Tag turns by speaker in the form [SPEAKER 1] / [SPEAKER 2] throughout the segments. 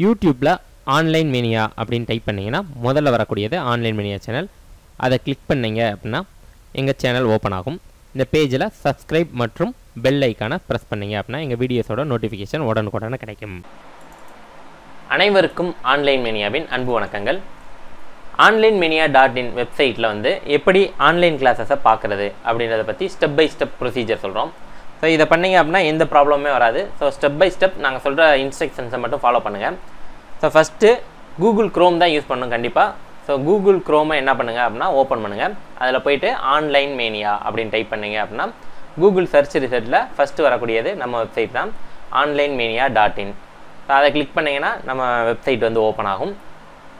[SPEAKER 1] யூடியூப்பில் online mania அப்படின்னு type பண்ணிங்கன்னா முதல்ல வரக்கூடியது ஆன்லைன் மேனியா சேனல். அதை கிளிக் பண்ணீங்க அப்படின்னா எங்கள் சேனல் ஓப்பன் ஆகும். இந்த பேஜில் சப்ஸ்கிரைப் மற்றும் பெல் ஐக்கானை ப்ரெஸ் பண்ணீங்க அப்படின்னா எங்கள் வீடியோஸோட நோட்டிஃபிகேஷன் உடனுக்குடனே கிடைக்கும். அனைவருக்கும் ஆன்லைன் மேனியாவின் அன்பு வணக்கங்கள். ஆன்லைன் மேனியா டாட் இன் வெப்சைட்டில் வந்து எப்படி ஆன்லைன் கிளாஸஸை பார்க்குறது அப்படின்றத பற்றி ஸ்டெப் பை ஸ்டெப் ப்ரொசீஜர் சொல்கிறோம் ஸோ இதை பண்ணீங்க அப்படின்னா எந்த ப்ராப்ளமே வராது. ஸோ ஸ்டெப் பை ஸ்டெப் நாங்கள் சொல்கிற இன்ஸ்ட்ரக்ஷன்ஸை மட்டும் ஃபாலோ பண்ணுங்கள் ஸோ ஃபஸ்ட்டு கூகுள் க்ரோம் தான் யூஸ் பண்ணணும் கண்டிப்பாக ஸோ கூகுள் க்ரோமை என்ன பண்ணுங்கள் அப்படின்னா ஓப்பன் பண்ணுங்கள் அதில் போயிட்டு ஆன்லைன் மேனியா அப்படின்னு டைப் பண்ணீங்க அப்படின்னா கூகுள் சர்ச் ரிசல்ட்டில் ஃபஸ்ட்டு வரக்கூடியது நம்ம வெப்சைட் தான் online mania dot in so அதை கிளிக் பண்ணிங்கன்னா நம்ம வெப்சைட் வந்து ஓப்பன் ஆகும்.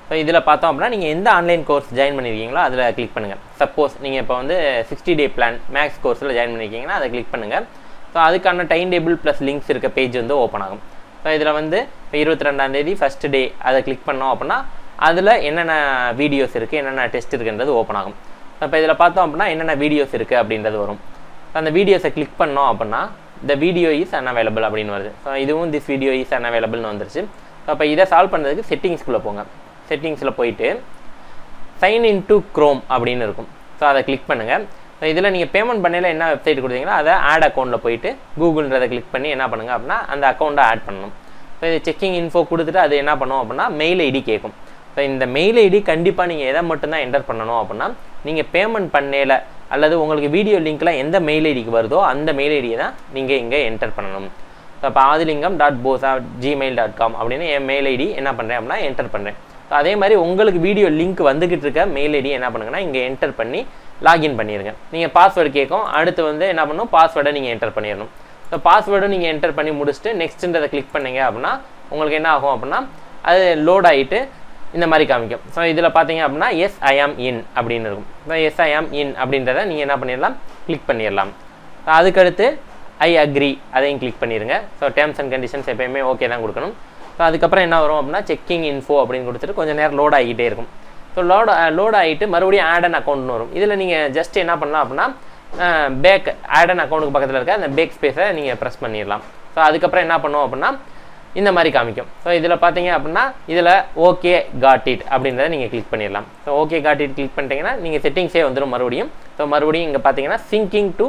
[SPEAKER 1] ஸோ இதில் பார்த்தோம் அப்படின்னா நீங்கள் எந்த ஆன்லைன் கோர்ஸ் ஜாயின் பண்ணியிருக்கீங்களோ அதில் கிளிக் பண்ணுங்கள் சப்போஸ் நீங்கள் இப்போ வந்து சிக்ஸ்டி டே பிளான் மேக்ஸ் கோர்ஸில் ஜாயின் பண்ணியிருக்கீங்கன்னா அதை கிளிக் பண்ணுங்கள் ஸோ அதுக்கான டைம் டேபிள் ப்ளஸ் லிங்க்ஸ் இருக்க பேஜ் வந்து ஓப்பன் ஆகும். ஸோ இதில் வந்து இப்போ இருபத்தி ரெண்டாந்தேதி ஃபஸ்ட் டே அதை கிளிக் பண்ணோம் அப்படின்னா அதில் என்னென்ன வீடியோஸ் இருக்குது என்னென்ன டெஸ்ட் இருக்குன்றது ஓப்பன் ஆகும். இப்போ இதில் பார்த்தோம் அப்படின்னா என்னென்ன வீடியோஸ் இருக்குது அப்படின்றது வரும். அந்த வீடியோஸை கிளிக் பண்ணோம் அப்படின்னா இந்த வீடியோ இஸ் அன்அவைலபிள் அப்படின்னு வருது. ஸோ இதுவும் திஸ் வீடியோ இஸ் அன்அவைலபிள்னு வந்துருச்சு. ஸோ அப்போ இதை சால்வ் பண்ணுறதுக்கு செட்டிங்ஸ்குள்ளே போங்க. செட்டிங்ஸில் போயிட்டு சைன் இன் டு க்ரோம் அப்படின்னு இருக்கும். ஸோ அதை கிளிக் பண்ணுங்கள் இதில் நீங்கள் பேமெண்ட் பண்ணையில் என்ன வெப்சைட் கொடுத்தீங்களோ அதை ஆட் அக்கௌண்ட்டில் போயிட்டு கூகுள்ன்றதை கிளிக் பண்ணி என்ன பண்ணுங்கள் அப்படின்னா அந்த அக்கௌண்ட்டை ஆட் பண்ணணும். ஸோ இது செக்கிங் இன்ஃபோ கொடுத்துட்டு அது என்ன பண்ணும் அப்படின்னா மெயில் ஐடி கேட்கும். ஸோ இந்த மெயில் ஐடி கண்டிப்பாக நீங்கள் எதை மட்டும்தான் என்டர் பண்ணணும் அப்படின்னா நீங்கள் பேமெண்ட் பண்ணையில் அல்லது உங்களுக்கு வீடியோ லிங்க்கில் எந்த மெயில் ஐடிக்கு வருதோ அந்த மெயில் ஐடியை தான் நீங்கள் இங்கே என்டர் பண்ணணும். ஸோ இப்போ Adhilingam dot Bosa Gmail dot com அப்படின்னு என் மெயில் ஐடி என்ன பண்ணுறேன் அப்படின்னா என்டர் பண்ணுறேன் ஸோ அதே மாதிரி உங்களுக்கு வீடியோ லிங்க் வந்துக்கிட்டு இருக்க மெயில் ஐடி என்ன பண்ணுங்கன்னா இங்கே என்டர் பண்ணி லாகின் பண்ணிடுங்க நீங்கள் பாஸ்வேர்டு கேட்கும் அடுத்து வந்து என்ன பண்ணணும் பாஸ்வேர்டை நீங்கள் என்டர் பண்ணிடணும் ஸோ பாஸ்வேர்டும் நீங்கள் என்டர் பண்ணி முடிச்சுட்டு நெக்ஸ்ட்டுன்றதை கிளிக் பண்ணீங்க அப்படின்னா உங்களுக்கு என்ன ஆகும் அப்படின்னா அது லோட் ஆகிட்டு இந்த மாதிரி காமிக்கும். ஸோ இதில் பார்த்தீங்க அப்படின்னா எஸ் ஐ ஆம் இன் அப்படின்னு இருக்கும். ஸோ எஸ் ஐ ஆம் இன் அப்படின்றத நீங்கள் என்ன பண்ணிடலாம் கிளிக் பண்ணிடலாம் ஸோ அதுக்கடுத்து ஐ அக்ரி அதையும் கிளிக் பண்ணிடுங்க ஸோ டேர்ம்ஸ் அண்ட் கண்டிஷன்ஸ் எப்பயுமே ஓகே தான் கொடுக்கணும். ஸோ அதுக்கப்புறம் என்ன வரும் அப்படின்னா செக்கிங் இன்ஃபோ அப்படின்னு கொடுத்துட்டு கொஞ்சம் நேரம் லோட் ஆகிட்டே இருக்கும். ஸோ லோட் லோட் ஆகிட்டு மறுபடியும் ஆட் அண்ட் அக்கௌண்ட்னு வரும். இதில் நீங்கள் ஜஸ்ட் என்ன பண்ணலாம் அப்படின்னா பேக் ஆட் அண்ட் அக்கௌண்ட்டுக்கு பக்கத்தில் இருக்க அந்த பேக் ஸ்பேஸை நீங்கள் ப்ரெஸ் பண்ணிடலாம். ஸோ அதுக்கப்புறம் என்ன பண்ணுவோம் அப்படின்னா இந்த மாதிரி காமிக்கும். ஸோ இதில் பார்த்தீங்க அப்படின்னா இதில் ஓகே காட் இட் அப்படின்றத நீங்கள் கிளிக் பண்ணிடலாம். So okay got it click பண்ணிட்டீங்கன்னா நீங்கள் செட்டிங்ஸே வந்துடும் மறுபடியும். ஸோ மறுபடியும் இங்கே பார்த்தீங்கன்னா syncing to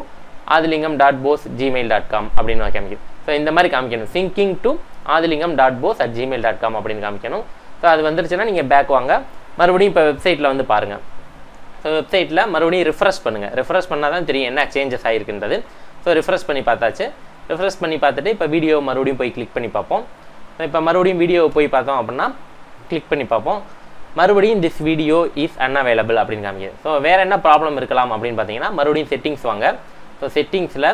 [SPEAKER 1] Adhilingam dot Bose Gmail dot com அப்படின்னு காமிக்கும். ஸோ இந்த மாதிரி காமிக்கணும். Syncing to Adhilingam dot Bose at Gmail dot com அப்படின்னு காமிக்கணும். ஸோ அது வந்துருச்சுன்னா நீங்கள் பேக் வாங்க. மறுபடியும் இப்போ வெப்சைட்டில் வந்து பாருங்கள் ஸோ வெப்சைட்டில் மறுபடியும் ரிஃப்ரெஷ் பண்ணுங்கள் ரிஃப்ரெஷ் பண்ணால் தான் தெரியும் என்ன சேஞ்சஸ் ஆகிருக்குன்றது ஸோ ரிஃப்ரெஷ் பண்ணி பார்த்தாச்சு. ரிஃப்ரெஷ் பண்ணி பார்த்துட்டு இப்போ வீடியோ மறுபடியும் போய் கிளிக் பண்ணி பார்ப்போம். இப்போ மறுபடியும் வீடியோ போய் பார்த்தோம் அப்படின்னா கிளிக் பண்ணி பார்ப்போம். மறுபடியும் திஸ் வீடியோ இஸ் அன்அவைலபிள் அப்படின்னு காமிக்குது. ஸோ வேறு என்ன ப்ராப்ளம் இருக்கலாம் அப்படின்னு பார்த்தீங்கன்னா மறுபடியும் செட்டிங்ஸ் வாங்க. ஸோ செட்டிங்ஸில்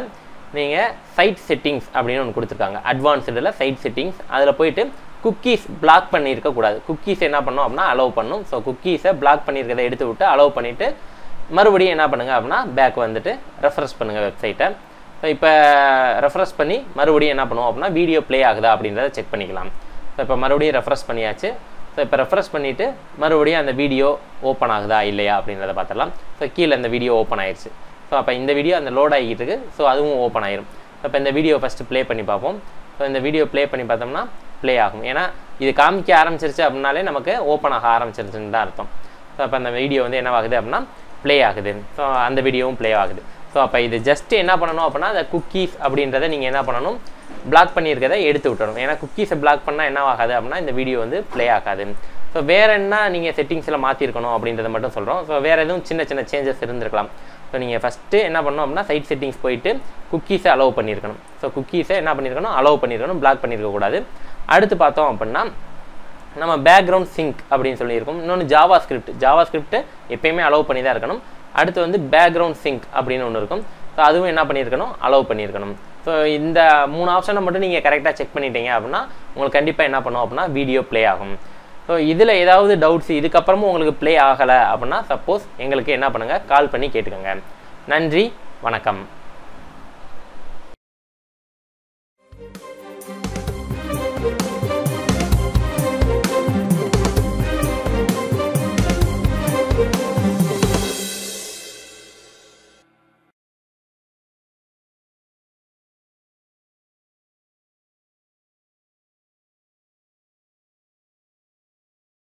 [SPEAKER 1] நீங்கள் சைட் செட்டிங்ஸ் அப்படின்னு ஒன்று கொடுத்துருக்காங்க. அட்வான்ஸ்டில் சைட் செட்டிங்ஸ் அதில் போயிட்டு குக்கீஸ் பிளாக் பண்ணியிருக்கக்கூடாது குக்கீஸ் என்ன பண்ணும் அப்படின்னா அலோவ் பண்ணும். ஸோ குக்கீஸை பிளாக் பண்ணியிருக்கதை எடுத்து விட்டு அலோவ் பண்ணிவிட்டு மறுபடியும் என்ன பண்ணுங்கள் அப்படின்னா பேக் வந்துட்டு ரெஃப்ரெஷ் பண்ணுங்கள் வெப்சைட்டை ஸோ இப்போ ரெஃப்ரெஷ் பண்ணி மறுபடியும் என்ன பண்ணுவோம் அப்படின்னா வீடியோ ப்ளே ஆகுதா அப்படின்றத செக் பண்ணிக்கலாம். ஸோ இப்போ மறுபடியும் ரெஃப்ரெஷ் பண்ணியாச்சு. ஸோ இப்போ ரெஃப்ரெஷ் பண்ணிவிட்டு மறுபடியும் அந்த வீடியோ ஓப்பன் ஆகுதா இல்லையா அப்படின்றத பார்த்துடலாம். ஸோ கீழே அந்த வீடியோ ஓப்பன் ஆயிடுச்சு ஸோ அப்போ இந்த வீடியோ அந்த லோட் ஆகிட்டு இருக்கு. ஸோ அதுவும் ஓப்பன் ஆயிரும். இப்போ இந்த வீடியோ ஃபஸ்ட்டு ப்ளே பண்ணி பார்ப்போம். ஸோ இந்த வீடியோ ப்ளே பண்ணி பார்த்தோம்னா ப்ளே ஆகும். ஏன்னா இது காமிக்க ஆரம்பிச்சிருச்சு அப்படின்னாலே நமக்கு ஓப்பன் ஆக ஆரம்பிச்சிருச்சுன்னு தான் அர்த்தம். ஸோ அப்போ அந்த வீடியோ வந்து என்னவாகுது அப்படின்னா ப்ளே ஆகுது. ஸோ அந்த வீடியோவும் ப்ளே ஆகுது. ஸோ அப்போ இது ஜஸ்ட்டு என்ன பண்ணணும் அப்படின்னா அந்த குக்கீஸ் அப்படின்றத நீங்கள் என்ன பண்ணணும் பிளாக் பண்ணியிருக்கதை எடுத்து விட்டணும் ஏன்னா குக்கீஸை பிளாக் பண்ணால் என்ன ஆகாது அப்படின்னா இந்த வீடியோ வந்து ப்ளே ஆகாது. ஸோ வேறு என்ன நீங்கள் செட்டிங்ஸில் மாற்றிருக்கணும் அப்படின்றத மட்டும் சொல்கிறோம் ஸோ வேறு எதுவும் சின்ன சின்ன சேஞ்சஸ் இருந்திருக்கலாம். ஸோ நீங்கள் ஃபஸ்ட்டு என்ன பண்ணணும் அப்படின்னா சைட் செட்டிங்ஸ் போயிட்டு குக்கீஸை அலோவ் பண்ணியிருக்கணும். ஸோ குக்கீஸை என்ன பண்ணியிருக்கணும்? அலோவ் பண்ணியிருக்கணும் பிளாக் பண்ணியிருக்கக்கூடாது. அடுத்து பார்த்தோம் அப்படின்னா நம்ம பேக்ரவுண்ட் சிங்க் அப்படின்னு சொல்லியிருக்கோம். இன்னொன்று ஜாவா ஸ்கிரிப்ட் ஜாவா ஸ்கிரிப்ட் எப்பயுமே அலோவ் பண்ணி தான் இருக்கணும். அடுத்து வந்து பேக்ரவுண்ட் சிங்க் அப்படின்னு ஒன்று இருக்கும். ஸோ அதுவும் என்ன பண்ணியிருக்கணும்? அலோவ் பண்ணியிருக்கணும். ஸோ இந்த மூணு ஆப்ஷனை மட்டும் நீங்கள் கரெக்டாக செக் பண்ணிட்டீங்க அப்படின்னா உங்களுக்கு கண்டிப்பாக என்ன பண்ணும் அப்படின்னா வீடியோ ப்ளே ஆகும். ஸோ இதில் ஏதாவது டவுட்ஸ் இதுக்கப்புறமும் உங்களுக்கு ப்ளே ஆகலை அப்படின்னா சப்போஸ் எங்களுக்கு என்ன பண்ணுங்கள் கால் பண்ணி கேட்டுக்கோங்க. நன்றி வணக்கம்.